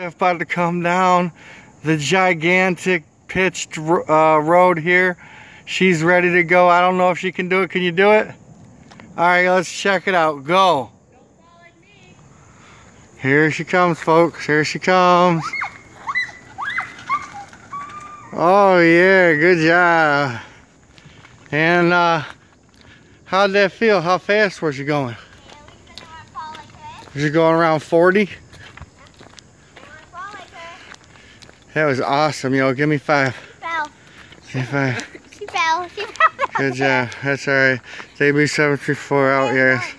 about to come down the gigantic pitched uh, road here. She's ready to go. I don't know if she can do it. Can you do it? All right, let's check it out. Go. Here she comes, folks. Here she comes. Oh, yeah. Good job. And uh, how'd that feel? How fast was she going? Was you going around 40? That was awesome, yo. Give me five. She fell. Give me five. She fell. She fell. Good job. That's alright. JB734 out, yes.